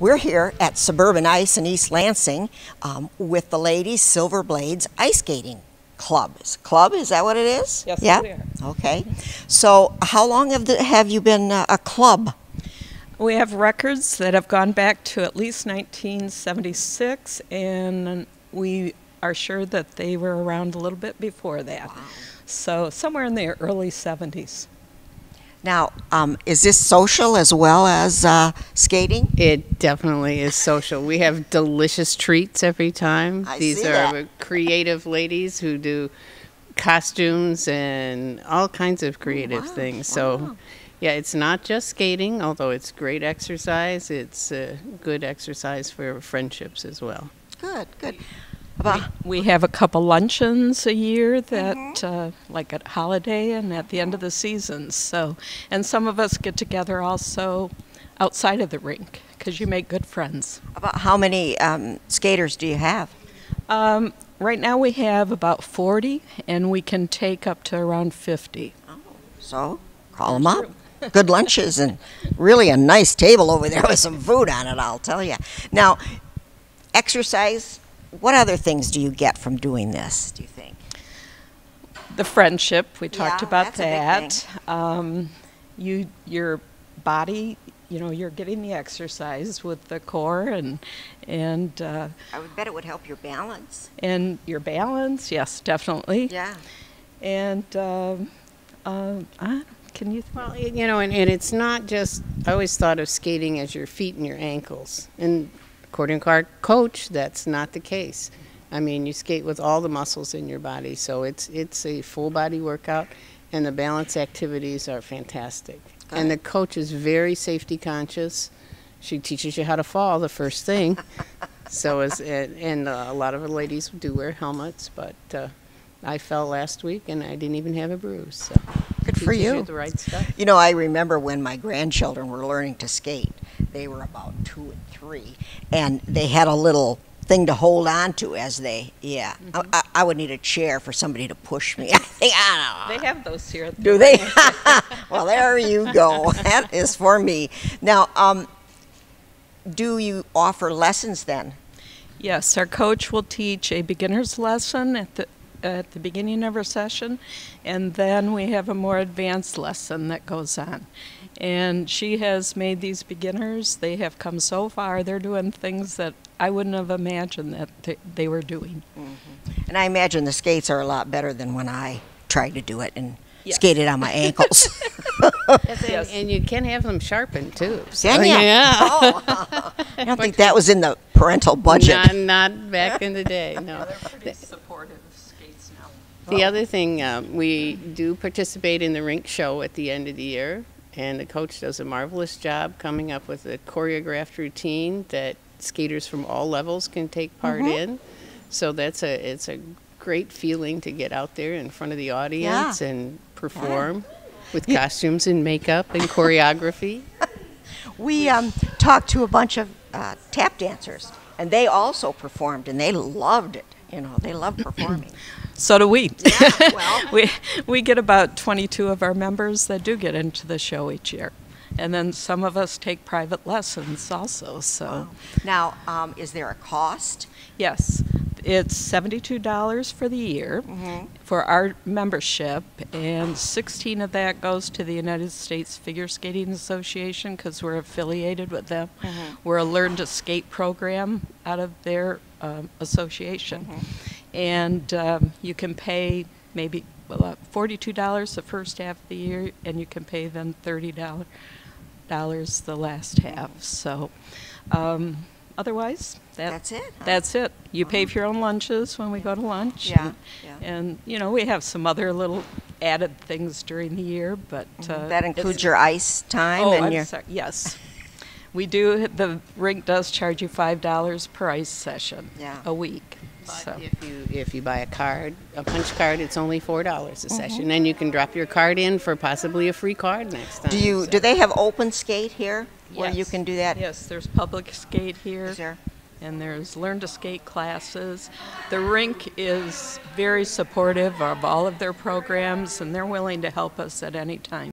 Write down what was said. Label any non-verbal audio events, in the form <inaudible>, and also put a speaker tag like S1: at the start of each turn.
S1: We're here at Suburban Ice in East Lansing um, with the ladies Silver Blades Ice Skating Club. Club, is that what it is?
S2: Yes,
S1: yeah?
S2: we are.
S1: Okay. So, how long have, the, have you been uh, a club?
S2: We have records that have gone back to at least 1976, and we are sure that they were around a little bit before that. Wow. So, somewhere in the early 70s.
S1: Now, um, is this social as well as uh, skating?
S3: It definitely is social. We have delicious treats every time.
S1: I
S3: These are
S1: that.
S3: creative ladies who do costumes and all kinds of creative
S1: wow,
S3: things. So,
S1: wow.
S3: yeah, it's not just skating, although it's great exercise. It's uh, good exercise for friendships as well.
S1: Good, good. About,
S2: We have a couple luncheons a year that, uh, like at holiday and at the end of the season. So, and some of us get together also outside of the rink because you make good friends.
S1: about how many um, skaters do you have?
S2: Um, right now we have about 40, and we can take up to around 50.
S1: So, call them up. <laughs> Good lunches and really a nice table over there with some food on it, I'll tell you. Now, exercise, what other things do you get from doing this, do you think?
S2: The friendship we talked
S1: Yeah,
S2: about
S1: that's a big
S2: that. Um, you your body, you know, you're getting the exercise with the core and and uh,
S1: I would bet it would help your balance.
S2: and your balance. Yes, definitely.
S1: Yeah.
S2: And um, uh, uh, can you?
S3: Well, y- you know, and, and it's not just, I always thought of skating as your feet and your ankles. And according to our coach, that's not the case. I mean, you skate with all the muscles in your body, so it's it's a full body workout, and the balance activities are fantastic. And the coach is very safety conscious. She teaches you how to fall the first thing. <laughs> so is and, and uh, a lot of the ladies do wear helmets, but uh, I fell last week and I didn't even have a bruise. So
S1: Good for you.
S3: the right stuff.
S1: You know, I remember when my grandchildren were learning to skate. They were about two and three, and they had a little thing to hold on to as they, yeah. I, I, I would need a chair for somebody to push me. <laughs> I <laughs> think, I don't know.
S2: They have those here. At <laughs> the
S1: Do they? well, there you go. That is for me. Now, um, do you offer lessons then?
S2: Yes, our coach will teach a beginner's lesson at the at the beginning of our session, and then we have a more advanced lesson that goes on. And she has made these beginners. They have come so far. They're doing things that I wouldn't have imagined that they, they were doing.
S1: And I imagine the skates are a lot better than when I tried to do it and
S2: Yes.
S1: skated on my ankles. <laughs>
S3: And,
S2: Yes.
S3: and you can have them sharpened too. So,
S1: Can ya?
S3: Yeah.
S1: Oh. I don't think that was in the parental budget.
S3: Not, not back in the day, no.
S2: pretty supportive skates now.
S3: The other thing, um, we do participate in the rink show at the end of the year, and the coach does a marvelous job coming up with a choreographed routine that skaters from all levels can take part
S1: Mm-hmm.
S3: in. So that's a it's a great feeling to get out there in front of the audience and perform with costumes and makeup and <laughs> choreography.
S1: We um, talked to a bunch of uh, tap dancers, and they also performed, and they loved it. You know, they love <laughs> performing.
S2: So do we.
S1: well. <laughs>
S2: we we get about 22 of our members that do get into the show each year, and then some of us take private lessons also. So
S1: now, um, is there a cost?
S2: yes, it's $72 for the year for our membership, and 16 of that goes to the United States Figure Skating Association because we're affiliated with them. We're a Learn to Skate program out of their um, association, and um, you can pay maybe well, uh, $42 the first half of the year, and you can pay them $30 the last half. So, um, otherwise, that,
S1: That's it, huh?
S2: That's it. You pay for your own lunches when we go to lunch.
S1: Yeah,
S2: and,
S1: yeah.
S2: and, you know we have some other little added things during the year, but uh,
S1: that includes your ice time
S2: Oh,
S1: and
S2: I'm
S1: your.
S2: sorry. Yes. We do. The rink does charge you five dollars per ice session
S1: Yeah.
S2: a week. So
S3: If you if you buy a card, a punch card, it's only four dollars a
S1: Mm-hmm.
S3: session, and you can drop your card in for possibly a free card next time.
S1: Do you?
S3: so.
S1: Do they have open skate here where you
S2: Yes.
S1: can do that?
S2: Yes, there's public skate here.
S1: Is there?
S2: and there's learn to skate classes. The rink is very supportive of all of their programs, and they're willing to help us at any time.